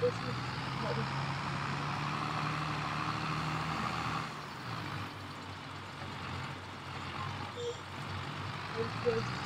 this is what we Thank you.